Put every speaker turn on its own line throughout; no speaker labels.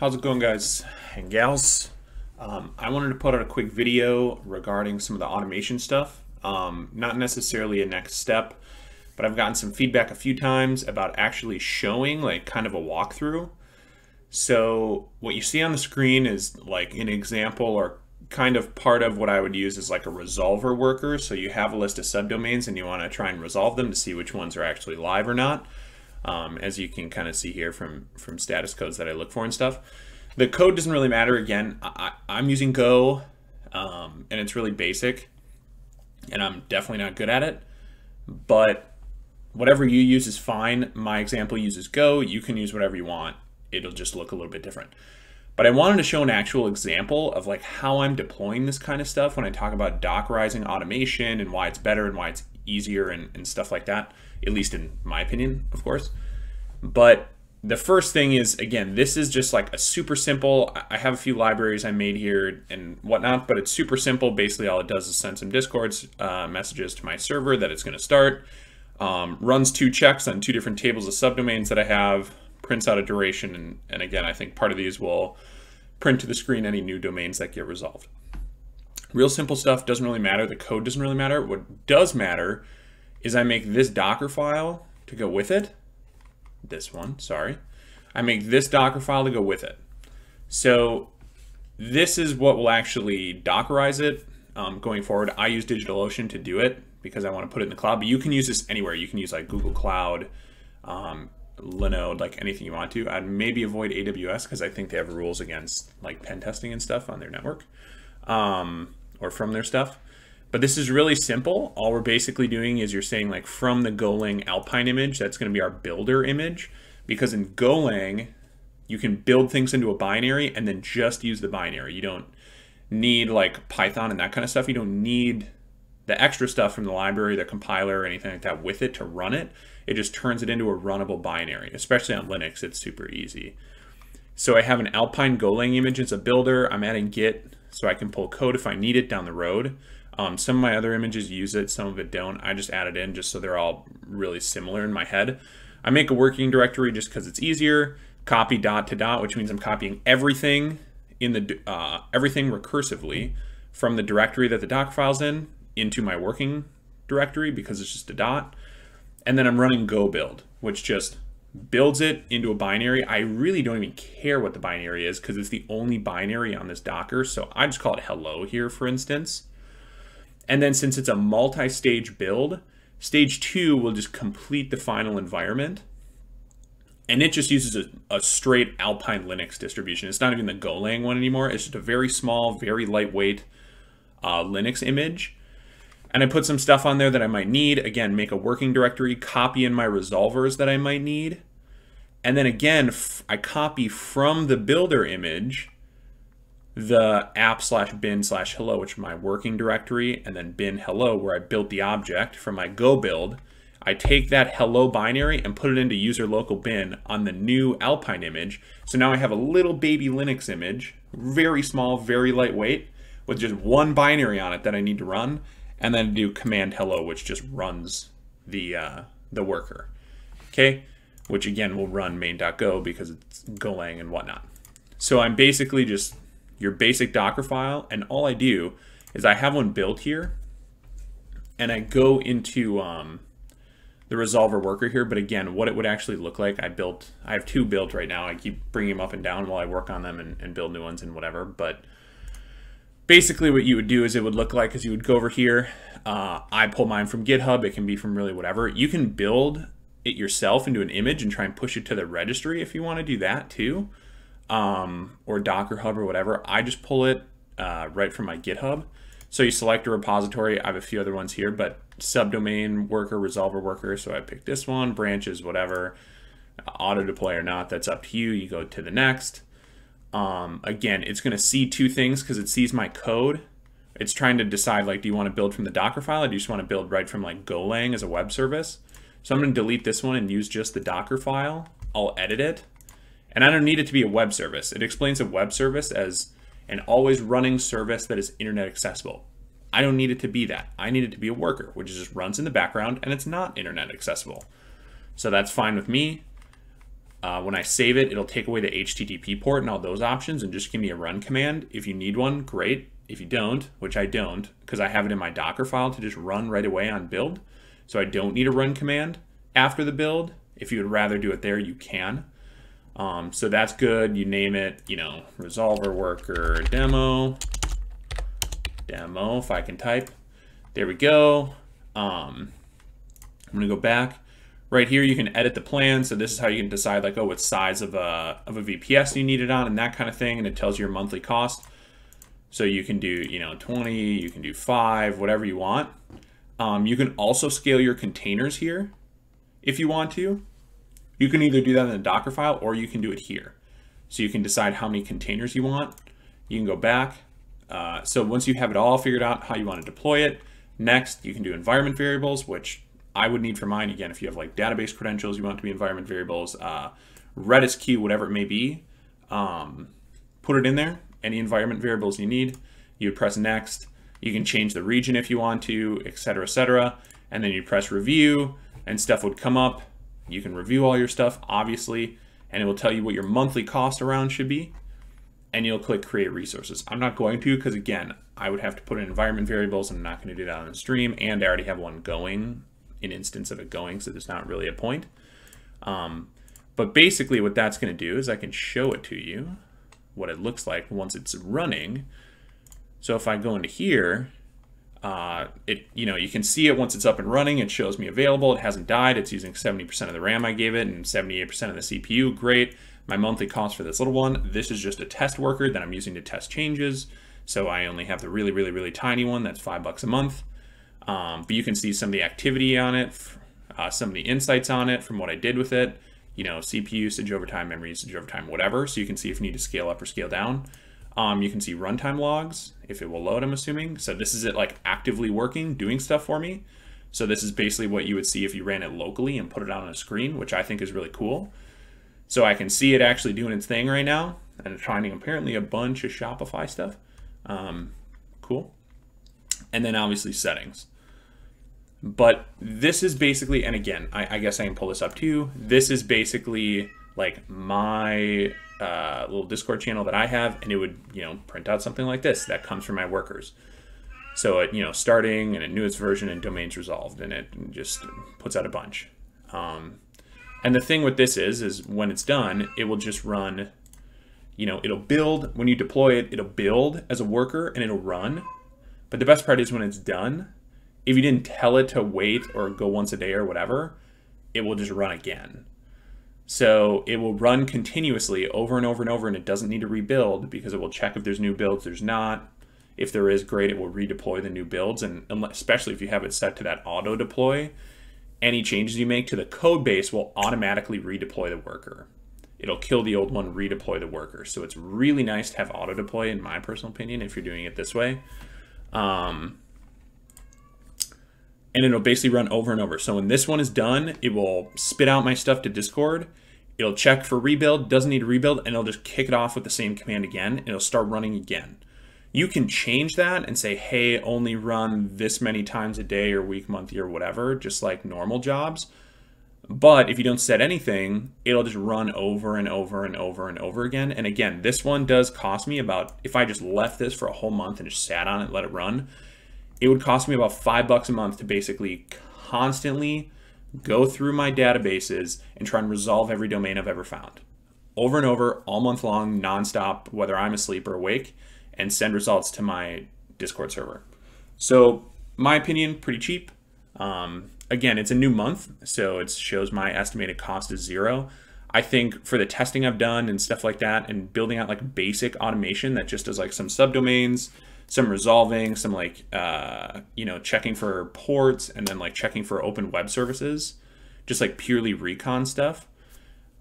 How's it going guys and gals? Um, I wanted to put out a quick video regarding some of the automation stuff. Um, not necessarily a next step, but I've gotten some feedback a few times about actually showing like kind of a walkthrough. So what you see on the screen is like an example or kind of part of what I would use as like a resolver worker. So you have a list of subdomains and you want to try and resolve them to see which ones are actually live or not um, as you can kind of see here from, from status codes that I look for and stuff. The code doesn't really matter. Again, I, am using Go, um, and it's really basic, and I'm definitely not good at it. But whatever you use is fine. My example uses Go. You can use whatever you want. It'll just look a little bit different. But I wanted to show an actual example of like how I'm deploying this kind of stuff when I talk about Dockerizing automation and why it's better and why it's easier and, and stuff like that, at least in my opinion, of course. But the first thing is, again, this is just like a super simple, I have a few libraries I made here and whatnot, but it's super simple. Basically, all it does is send some Discord uh, messages to my server that it's going to start, um, runs two checks on two different tables of subdomains that I have, prints out a duration, and, and again, I think part of these will print to the screen any new domains that get resolved. Real simple stuff doesn't really matter. The code doesn't really matter. What does matter is I make this Docker file to go with it. This one, sorry. I make this Docker file to go with it. So this is what will actually Dockerize it um, going forward. I use DigitalOcean to do it because I want to put it in the cloud, but you can use this anywhere. You can use like Google Cloud, um, Linode, like anything you want to. I'd maybe avoid AWS because I think they have rules against like pen testing and stuff on their network um, or from their stuff. But this is really simple. All we're basically doing is you're saying like from the Golang Alpine image, that's going to be our builder image. Because in Golang, you can build things into a binary and then just use the binary. You don't need like Python and that kind of stuff. You don't need the extra stuff from the library, the compiler, or anything like that with it to run it. It just turns it into a runnable binary. Especially on Linux, it's super easy. So I have an Alpine Golang image as a builder. I'm adding Git so I can pull code if I need it down the road. Um, some of my other images use it, some of it don't. I just add it in just so they're all really similar in my head. I make a working directory just because it's easier. Copy dot to dot, which means I'm copying everything in the uh, everything recursively from the directory that the doc file's in into my working directory because it's just a dot. And then I'm running go build, which just builds it into a binary. I really don't even care what the binary is because it's the only binary on this Docker. So I just call it hello here, for instance. And then since it's a multi-stage build, stage two will just complete the final environment. And it just uses a, a straight Alpine Linux distribution. It's not even the Golang one anymore. It's just a very small, very lightweight uh, Linux image and I put some stuff on there that I might need. Again, make a working directory, copy in my resolvers that I might need. And then again, I copy from the builder image the app slash bin slash hello, which is my working directory, and then bin hello, where I built the object from my go build. I take that hello binary and put it into user local bin on the new Alpine image. So now I have a little baby Linux image, very small, very lightweight, with just one binary on it that I need to run and then do command hello, which just runs the uh, the worker. Okay, which again will run main.go because it's Golang and whatnot. So I'm basically just your basic Docker file, and all I do is I have one built here, and I go into um, the resolver worker here. But again, what it would actually look like, I built, I have two built right now. I keep bringing them up and down while I work on them and, and build new ones and whatever. But basically what you would do is it would look like is you would go over here. Uh, I pull mine from GitHub. It can be from really whatever. You can build it yourself into an image and try and push it to the registry if you want to do that too. Um, or Docker Hub or whatever. I just pull it uh, right from my GitHub. So you select a repository. I have a few other ones here, but subdomain worker, resolver worker. So I pick this one, branches, whatever. Auto deploy or not, that's up to you. You go to the next. Um, again, it's going to see two things because it sees my code. It's trying to decide like, do you want to build from the Docker file or do you just want to build right from like Golang as a web service? So I'm going to delete this one and use just the Docker file. I'll edit it. And I don't need it to be a web service. It explains a web service as an always running service that is internet accessible. I don't need it to be that. I need it to be a worker, which just runs in the background and it's not internet accessible. So that's fine with me. Uh, when I save it, it'll take away the HTTP port and all those options and just give me a run command. If you need one, great. If you don't, which I don't, because I have it in my Docker file to just run right away on build, so I don't need a run command after the build. If you would rather do it there, you can. Um, so that's good. You name it, you know, resolver worker demo, demo, if I can type. There we go. Um, I'm gonna go back. Right here, you can edit the plan. So this is how you can decide like, oh, what size of a, of a VPS you need it on and that kind of thing. And it tells you your monthly cost. So you can do, you know, 20, you can do five, whatever you want. Um, you can also scale your containers here if you want to. You can either do that in the Docker file or you can do it here. So you can decide how many containers you want. You can go back. Uh, so once you have it all figured out how you want to deploy it, next you can do environment variables, which I would need for mine. Again, if you have like database credentials, you want to be environment variables, uh, Redis queue, whatever it may be, um, put it in there. Any environment variables you need, you press next. You can change the region if you want to, etc., etc. And then you press review and stuff would come up. You can review all your stuff, obviously, and it will tell you what your monthly cost around should be. And you'll click create resources. I'm not going to because again, I would have to put in environment variables. I'm not going to do that on the stream and I already have one going, an instance of it going, so there's not really a point. Um, but basically what that's going to do is I can show it to you, what it looks like once it's running. So if I go into here, uh, it you know you can see it once it's up and running. It shows me available. It hasn't died. It's using 70% of the RAM I gave it and 78% of the CPU. Great. My monthly cost for this little one. This is just a test worker that I'm using to test changes. So I only have the really really really tiny one. That's five bucks a month. Um, but you can see some of the activity on it, uh, some of the insights on it from what I did with it. You know, CPU usage over time, memory usage over time, whatever. So you can see if you need to scale up or scale down. Um, you can see runtime logs, if it will load, I'm assuming. So this is it like actively working, doing stuff for me. So this is basically what you would see if you ran it locally and put it on a screen, which I think is really cool. So I can see it actually doing its thing right now and finding apparently a bunch of Shopify stuff. Um, cool. And then obviously settings. But this is basically, and again, I, I guess I can pull this up too. This is basically like my uh, little Discord channel that I have, and it would you know print out something like this that comes from my workers. So it you know starting and a newest version and domains resolved, and it just puts out a bunch. Um, and the thing with this is, is when it's done, it will just run. You know, it'll build when you deploy it. It'll build as a worker and it'll run. But the best part is when it's done. If you didn't tell it to wait or go once a day or whatever, it will just run again. So it will run continuously over and over and over, and it doesn't need to rebuild because it will check if there's new builds, there's not. If there is, great, it will redeploy the new builds. And especially if you have it set to that auto deploy, any changes you make to the code base will automatically redeploy the worker. It'll kill the old one, redeploy the worker. So it's really nice to have auto deploy, in my personal opinion, if you're doing it this way. Um, and it'll basically run over and over. So when this one is done, it will spit out my stuff to Discord. It'll check for rebuild, doesn't need to rebuild, and it'll just kick it off with the same command again, and it'll start running again. You can change that and say, hey, only run this many times a day or week, month, year, whatever, just like normal jobs. But if you don't set anything, it'll just run over and over and over and over again. And again, this one does cost me about, if I just left this for a whole month and just sat on it let it run, it would cost me about five bucks a month to basically constantly go through my databases and try and resolve every domain I've ever found. Over and over, all month long, nonstop, whether I'm asleep or awake, and send results to my Discord server. So, my opinion, pretty cheap. Um, again, it's a new month, so it shows my estimated cost is zero. I think for the testing I've done and stuff like that, and building out like basic automation that just does like some subdomains, some resolving, some like uh, you know checking for ports, and then like checking for open web services, just like purely recon stuff.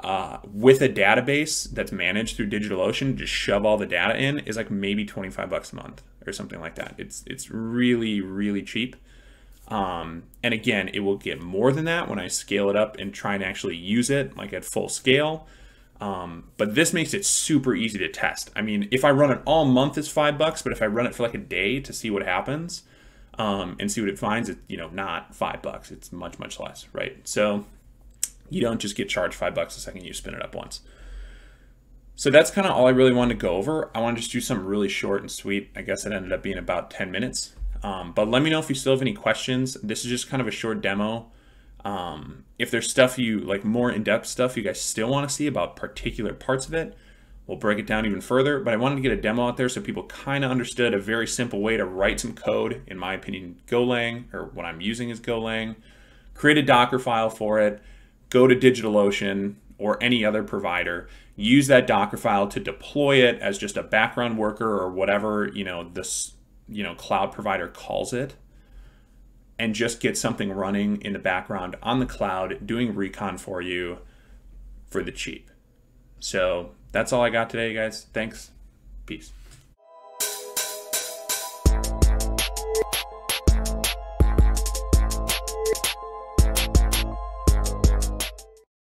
Uh, with a database that's managed through DigitalOcean, just shove all the data in is like maybe 25 bucks a month or something like that. It's it's really really cheap. Um, and again, it will get more than that when I scale it up and try and actually use it like at full scale. Um, but this makes it super easy to test. I mean, if I run it all month, it's five bucks. But if I run it for like a day to see what happens um, and see what it finds, it's you know not five bucks. It's much much less, right? So You don't just get charged five bucks a second you spin it up once. So that's kind of all I really wanted to go over. I want to just do something really short and sweet. I guess it ended up being about 10 minutes. Um, but let me know if you still have any questions. This is just kind of a short demo. Um, if there's stuff you like more in-depth stuff you guys still want to see about particular parts of it, we'll break it down even further. But I wanted to get a demo out there so people kind of understood a very simple way to write some code. In my opinion, Golang, or what I'm using is Golang. Create a Docker file for it. Go to DigitalOcean or any other provider use that Docker file to deploy it as just a background worker or whatever, you know, this, you know, cloud provider calls it and just get something running in the background on the cloud doing recon for you for the cheap. So that's all I got today, guys. Thanks. Peace.